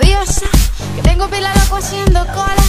rabiosa, que tengo pila loco haciendo cola,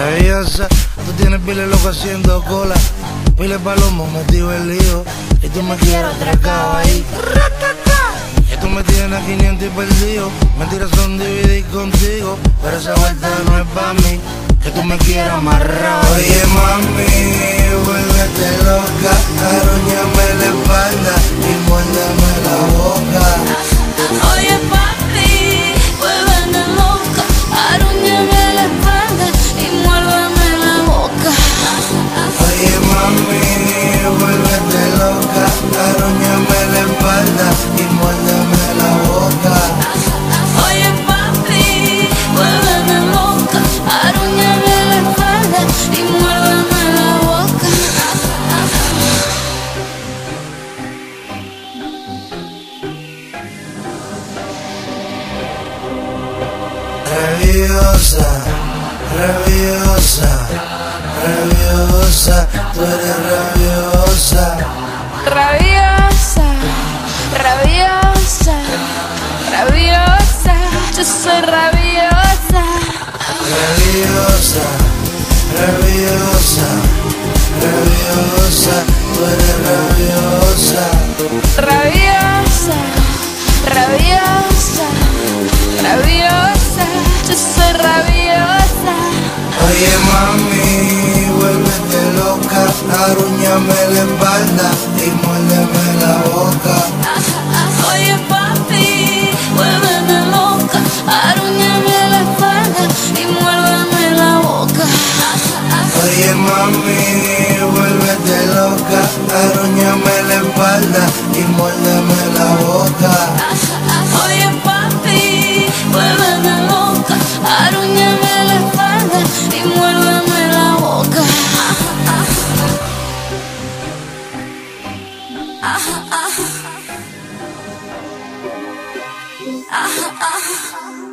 Rabiosa, tú tienes pile loco haciendo cola, pile palomo metido en lío, y tú me quieres atracado ahí. Que tú me tienes a 500 y perdido, mentiras son dividir contigo, pero esa vuelta no es para mí, que tú me quieras amarrado. Oye mami, Rabiosa, rabiosa, rabiosa, tú eres rabiosa. Rabiosa, rabiosa, rabiosa, yo soy rabiosa. Rabiosa, rabiosa, Oye mami, vuélvete loca, arruñame la espalda y muérdeme la boca. Oye papi, vuélveme loca, arruñame la espalda y muérdeme la boca. Oye mami, vuélvete loca, arruñame la espalda y muérdeme la boca. Ah, ah. Ah, ah.